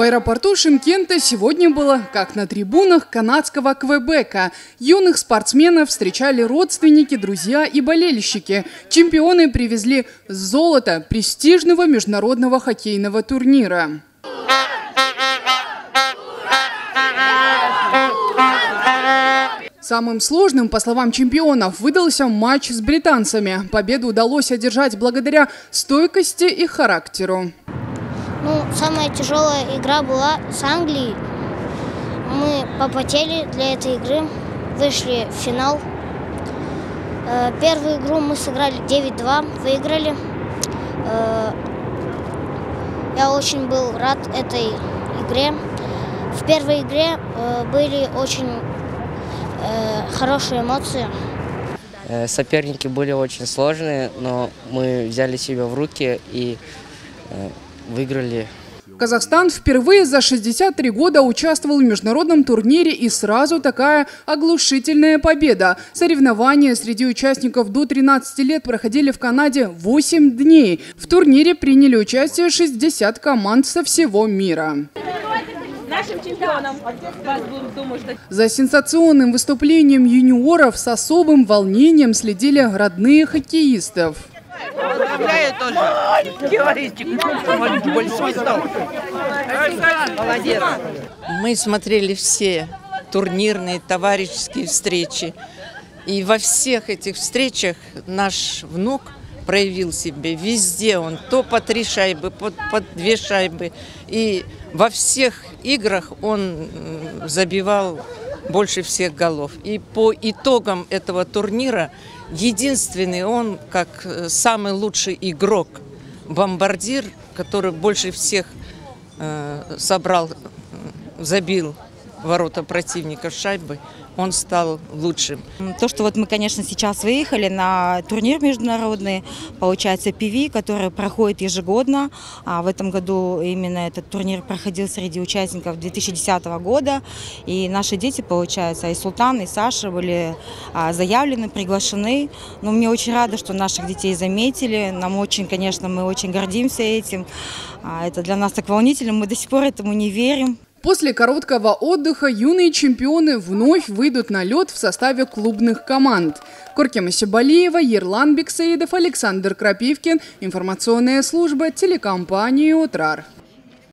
аэропорту Шимкента сегодня было, как на трибунах канадского Квебека. Юных спортсменов встречали родственники, друзья и болельщики. Чемпионы привезли золото престижного международного хоккейного турнира. Самым сложным, по словам чемпионов, выдался матч с британцами. Победу удалось одержать благодаря стойкости и характеру. Самая тяжелая игра была с Англией. Мы попотели для этой игры, вышли в финал. Э, первую игру мы сыграли 9-2, выиграли. Э, я очень был рад этой игре. В первой игре э, были очень хорошие эмоции. Соперники были очень сложные, но мы взяли себя в руки и выиграли. Казахстан впервые за 63 года участвовал в международном турнире и сразу такая оглушительная победа. Соревнования среди участников до 13 лет проходили в Канаде 8 дней. В турнире приняли участие 60 команд со всего мира нашим чемпионом. За сенсационным выступлением юниоров с особым волнением следили родные хоккеистов. Поздравляю Молодец. Мы смотрели все турнирные, товарищеские встречи. И во всех этих встречах наш внук проявил себя. Везде он то по три шайбы, по, по две шайбы. И во всех играх он забивал больше всех голов. И по итогам этого турнира единственный он, как э, самый лучший игрок, бомбардир, который больше всех э, собрал, забил ворота противника шайбы, он стал лучшим. То, что вот мы, конечно, сейчас выехали на турнир международный, получается, ПВ, который проходит ежегодно. А в этом году именно этот турнир проходил среди участников 2010 года. И наши дети, получается, и Султан, и Саша были а, заявлены, приглашены. Но мне очень рада, что наших детей заметили. Нам очень, конечно, мы очень гордимся этим. А, это для нас так волнительно, мы до сих пор этому не верим. После короткого отдыха юные чемпионы вновь выйдут на лед в составе клубных команд. Коркема Сибалиева, Ерлан Бексаидов, Александр Крапивкин. Информационная служба телекомпании «Утрар».